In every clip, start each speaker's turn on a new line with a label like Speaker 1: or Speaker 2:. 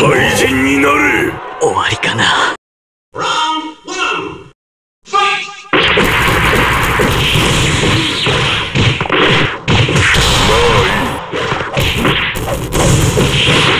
Speaker 1: 怪人になれ
Speaker 2: 終わりかな
Speaker 3: Thank.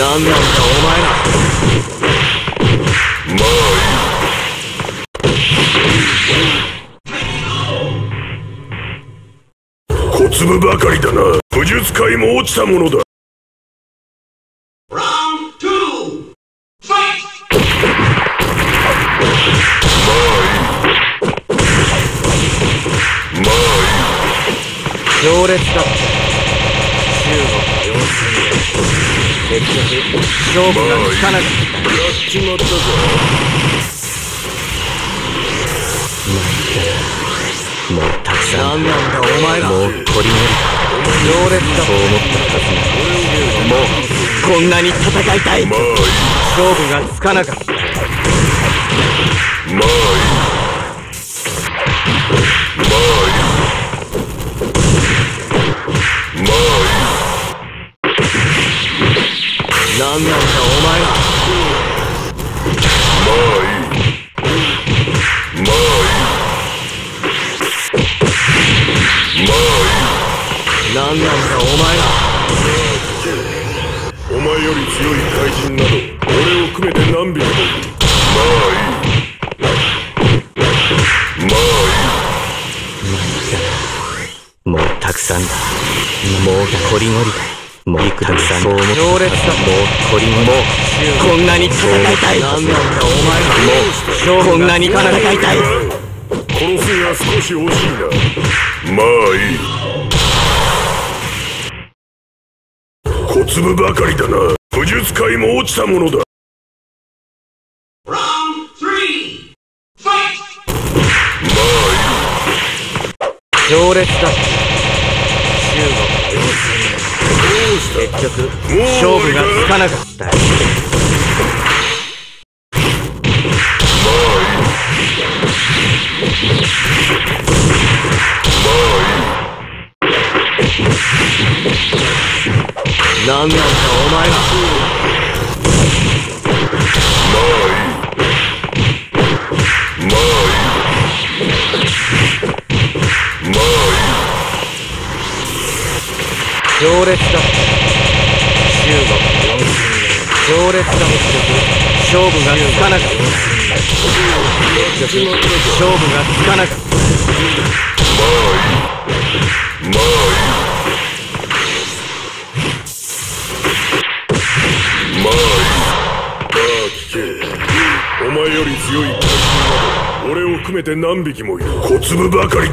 Speaker 2: 何なんだお前ら。
Speaker 1: まあいい小粒ばかりだな。武術界も落ちたものだ。
Speaker 3: Round two. Fight!
Speaker 2: 強烈だった。中国4戦目結局勝負がつかなかった。
Speaker 1: やっちまったぞ
Speaker 2: もうたくさん何なんだお前らもうこりごり強烈だと思ったはずもうこんなに戦いたい。勝負がつかなかった
Speaker 1: まいいまあいいま
Speaker 2: 何なんだお前らま
Speaker 1: あいいまあいいまあいい
Speaker 2: 何なんだお前ら
Speaker 1: いいお前より強い怪人など俺を含めて何匹もいるまあいいまあいいだ
Speaker 2: もうたくさんだもうこりごりだもうたくさん。強烈だもうこりごりもうこんなに戦いたい。何なんだお前らもうこんなに戦いたい。
Speaker 1: いい殺すには少し惜しいな。まあいい。小粒ばかりだな。武術界も落ちたものだ。
Speaker 3: Round three. Fight!
Speaker 1: まあ
Speaker 2: 強烈だ中国。4戦目結局勝負がつかなかった。
Speaker 1: まあいい
Speaker 2: 何なんだお前ら
Speaker 1: まあいいまあいいまあ
Speaker 2: 強烈だ中国強烈だ結局勝負がつかなかった勝負がつかなかった
Speaker 1: いいまあいいまあいいああ聞けお前より強い怪人など俺を含めて何匹もいる小粒ばかり